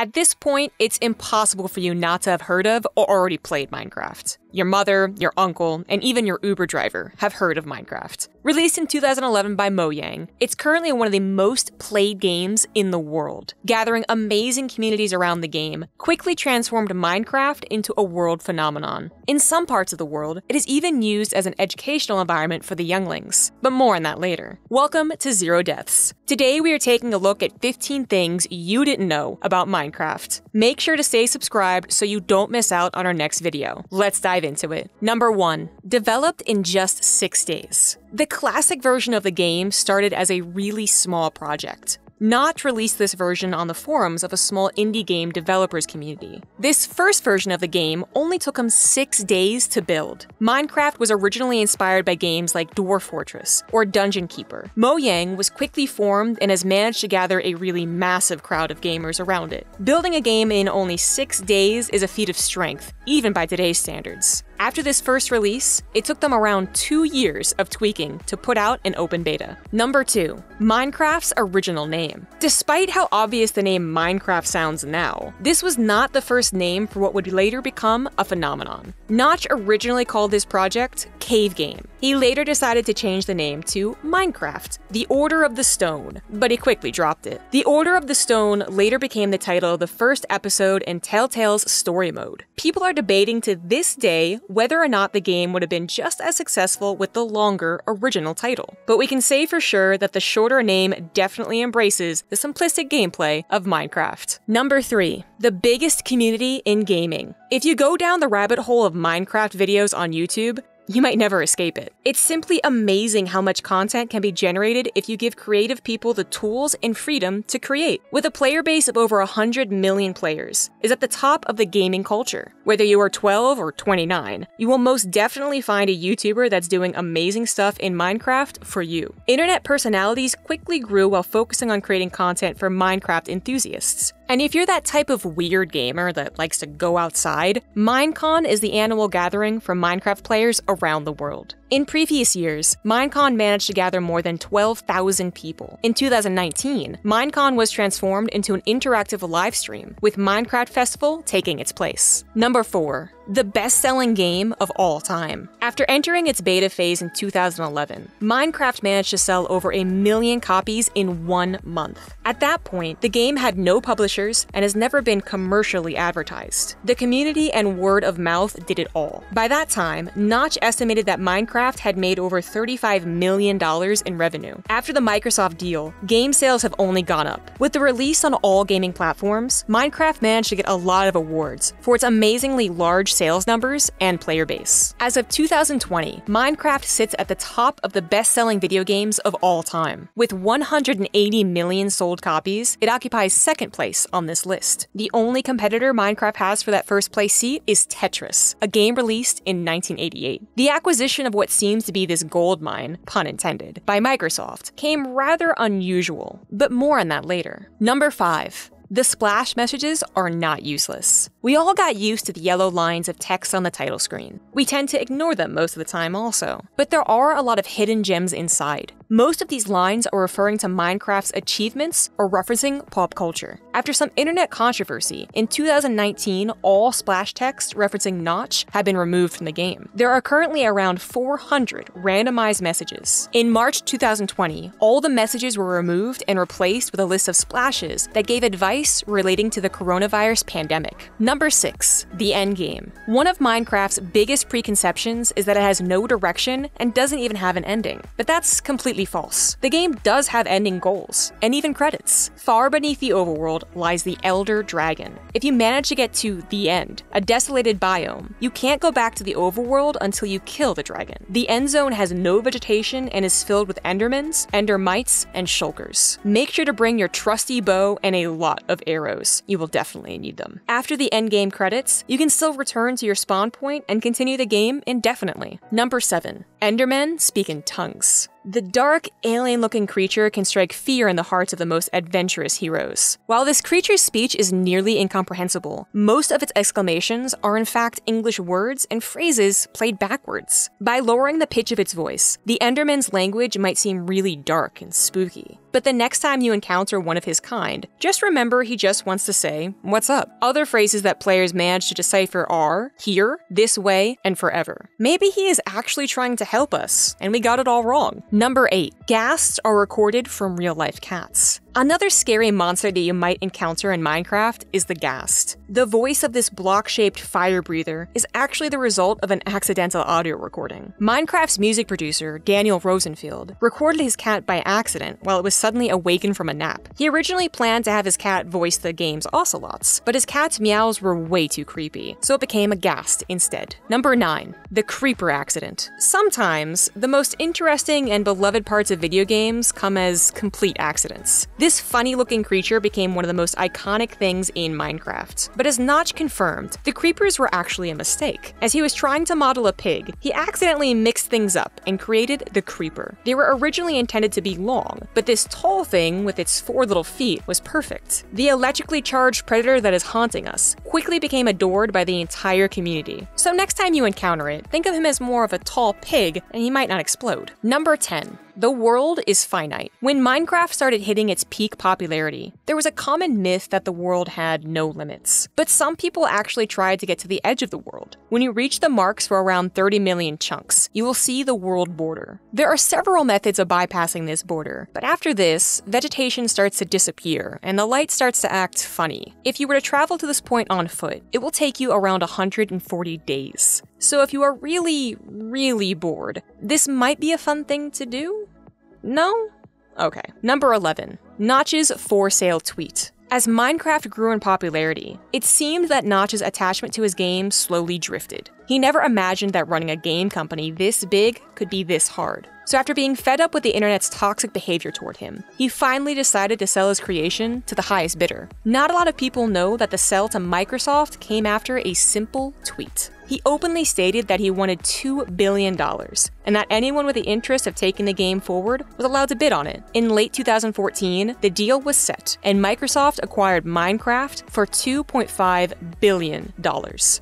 At this point, it's impossible for you not to have heard of or already played Minecraft. Your mother, your uncle, and even your Uber driver have heard of Minecraft. Released in 2011 by Mojang, it's currently one of the most played games in the world, gathering amazing communities around the game, quickly transformed Minecraft into a world phenomenon. In some parts of the world, it is even used as an educational environment for the younglings, but more on that later. Welcome to Zero Deaths. Today we are taking a look at 15 things you didn't know about Minecraft. Make sure to stay subscribed so you don't miss out on our next video. Let's dive dive into it. Number 1. Developed in just 6 days. The classic version of the game started as a really small project. Notch released this version on the forums of a small indie game developers community. This first version of the game only took him six days to build. Minecraft was originally inspired by games like Dwarf Fortress or Dungeon Keeper. Mojang was quickly formed and has managed to gather a really massive crowd of gamers around it. Building a game in only six days is a feat of strength, even by today's standards. After this first release, it took them around two years of tweaking to put out an open beta. Number 2. Minecraft's original name. Despite how obvious the name Minecraft sounds now, this was not the first name for what would later become a phenomenon. Notch originally called this project Cave Game. He later decided to change the name to Minecraft, The Order of the Stone, but he quickly dropped it. The Order of the Stone later became the title of the first episode in Telltale's story mode. People are debating to this day whether or not the game would have been just as successful with the longer original title. But we can say for sure that the shorter name definitely embraces the simplistic gameplay of Minecraft. Number 3. The biggest community in gaming. If you go down the rabbit hole of Minecraft videos on YouTube, you might never escape it. It's simply amazing how much content can be generated if you give creative people the tools and freedom to create. With a player base of over 100 million players, is at the top of the gaming culture. Whether you are 12 or 29, you will most definitely find a YouTuber that's doing amazing stuff in Minecraft for you. Internet personalities quickly grew while focusing on creating content for Minecraft enthusiasts. And if you're that type of weird gamer that likes to go outside, Minecon is the annual gathering for Minecraft players around the world. In previous years, Minecon managed to gather more than 12,000 people. In 2019, Minecon was transformed into an interactive live stream, with Minecraft Festival taking its place. Number 4. The best selling game of all time. After entering its beta phase in 2011, Minecraft managed to sell over a million copies in one month. At that point, the game had no publishers and has never been commercially advertised. The community and word of mouth did it all. By that time, Notch estimated that Minecraft Minecraft had made over $35 million in revenue. After the Microsoft deal, game sales have only gone up. With the release on all gaming platforms, Minecraft managed to get a lot of awards for its amazingly large sales numbers and player base. As of 2020, Minecraft sits at the top of the best selling video games of all time. With 180 million sold copies, it occupies second place on this list. The only competitor Minecraft has for that first place seat is Tetris, a game released in 1988. The acquisition of what seems to be this gold mine, pun intended, by Microsoft came rather unusual, but more on that later. Number 5. The splash messages are not useless. We all got used to the yellow lines of text on the title screen. We tend to ignore them most of the time also. But there are a lot of hidden gems inside. Most of these lines are referring to Minecraft's achievements or referencing pop culture. After some internet controversy, in 2019, all splash text referencing Notch have been removed from the game. There are currently around 400 randomized messages. In March 2020, all the messages were removed and replaced with a list of splashes that gave advice relating to the coronavirus pandemic. Number 6. The Endgame. One of Minecraft's biggest preconceptions is that it has no direction and doesn't even have an ending. But that's completely completely false. The game does have ending goals, and even credits. Far beneath the overworld lies the Elder Dragon. If you manage to get to the end, a desolated biome, you can't go back to the overworld until you kill the dragon. The end zone has no vegetation and is filled with endermans, endermites, and shulkers. Make sure to bring your trusty bow and a lot of arrows. You will definitely need them. After the endgame credits, you can still return to your spawn point and continue the game indefinitely. Number 7. Endermen speak in tongues. The dark, alien looking creature can strike fear in the hearts of the most adventurous heroes. While this creature's speech is nearly incomprehensible, most of its exclamations are in fact English words and phrases played backwards. By lowering the pitch of its voice, the Enderman's language might seem really dark and spooky. But the next time you encounter one of his kind, just remember he just wants to say, What's up? Other phrases that players manage to decipher are here, this way, and forever. Maybe he is actually trying to help us, and we got it all wrong. Number 8. Ghasts are recorded from real life cats. Another scary monster that you might encounter in Minecraft is the Ghast. The voice of this block shaped fire breather is actually the result of an accidental audio recording. Minecraft's music producer, Daniel Rosenfield, recorded his cat by accident while it was suddenly awakened from a nap. He originally planned to have his cat voice the game's ocelots, but his cat's meows were way too creepy, so it became a Ghast instead. Number 9. The Creeper Accident. Sometimes, the most interesting and beloved parts of video games come as complete accidents. This funny looking creature became one of the most iconic things in Minecraft. But as Notch confirmed, the creepers were actually a mistake. As he was trying to model a pig, he accidentally mixed things up and created the creeper. They were originally intended to be long, but this tall thing with its four little feet was perfect. The electrically charged predator that is haunting us quickly became adored by the entire community. So next time you encounter it, think of him as more of a tall pig and he might not explode. Number 10. The world is finite. When Minecraft started hitting its peak popularity, there was a common myth that the world had no limits. But some people actually tried to get to the edge of the world. When you reach the marks for around 30 million chunks, you will see the world border. There are several methods of bypassing this border, but after this, vegetation starts to disappear and the light starts to act funny. If you were to travel to this point on foot, it will take you around 140 days. So if you are really, really bored, this might be a fun thing to do? No? Okay. Number 11. Notch's for sale tweet. As Minecraft grew in popularity, it seemed that Notch's attachment to his game slowly drifted. He never imagined that running a game company this big could be this hard. So, after being fed up with the internet's toxic behavior toward him, he finally decided to sell his creation to the highest bidder. Not a lot of people know that the sell to Microsoft came after a simple tweet. He openly stated that he wanted $2 billion, and that anyone with the interest of taking the game forward was allowed to bid on it. In late 2014, the deal was set, and Microsoft acquired Minecraft for $2.5 billion.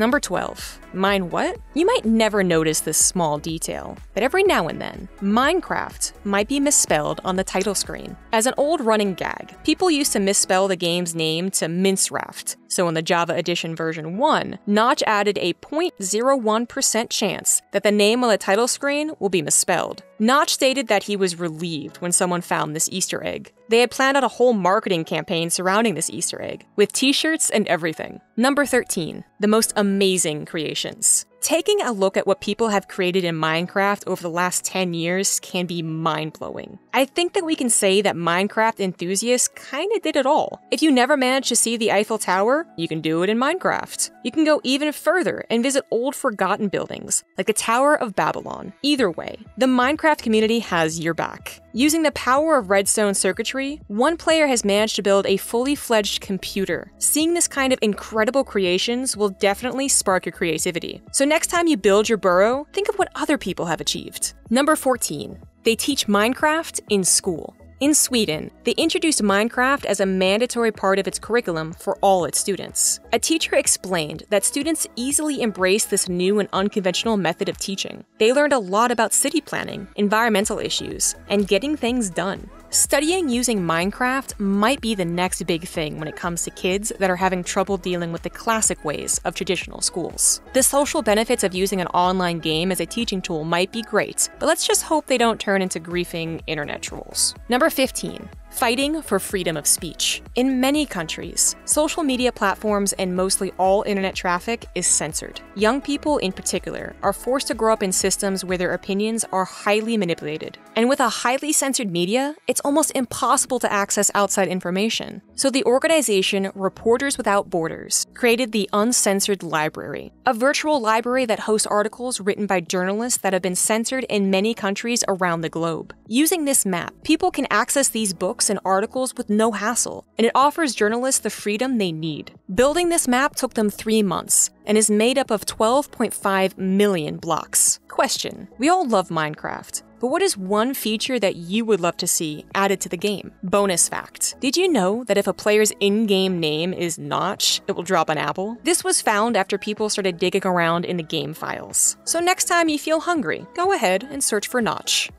Number 12. Mine what? You might never notice this small detail, but every now and then, Minecraft might be misspelled on the title screen. As an old running gag, people used to misspell the game's name to Minceraft, so in the Java Edition version 1, Notch added a 0.01% chance that the name on the title screen will be misspelled. Notch stated that he was relieved when someone found this Easter egg. They had planned out a whole marketing campaign surrounding this Easter egg, with t shirts and everything. Number 13, the most amazing creations. Taking a look at what people have created in Minecraft over the last 10 years can be mind blowing. I think that we can say that Minecraft enthusiasts kinda did it all. If you never managed to see the Eiffel Tower, you can do it in Minecraft. You can go even further and visit old forgotten buildings, like the Tower of Babylon. Either way, the Minecraft community has your back. Using the power of redstone circuitry, one player has managed to build a fully fledged computer. Seeing this kind of incredible creations will definitely spark your creativity. So next time you build your burrow, think of what other people have achieved. Number 14. They teach Minecraft in school. In Sweden, they introduced Minecraft as a mandatory part of its curriculum for all its students. A teacher explained that students easily embraced this new and unconventional method of teaching. They learned a lot about city planning, environmental issues, and getting things done. Studying using Minecraft might be the next big thing when it comes to kids that are having trouble dealing with the classic ways of traditional schools. The social benefits of using an online game as a teaching tool might be great, but let's just hope they don't turn into griefing internet trolls. Number 15 fighting for freedom of speech. In many countries, social media platforms and mostly all internet traffic is censored. Young people, in particular, are forced to grow up in systems where their opinions are highly manipulated. And with a highly censored media, it's almost impossible to access outside information. So the organization Reporters Without Borders created the Uncensored Library, a virtual library that hosts articles written by journalists that have been censored in many countries around the globe. Using this map, people can access these books books and articles with no hassle, and it offers journalists the freedom they need. Building this map took them three months and is made up of 12.5 million blocks. Question We all love Minecraft. But what is one feature that you would love to see added to the game? Bonus fact Did you know that if a player's in game name is Notch, it will drop an apple? This was found after people started digging around in the game files. So next time you feel hungry, go ahead and search for Notch.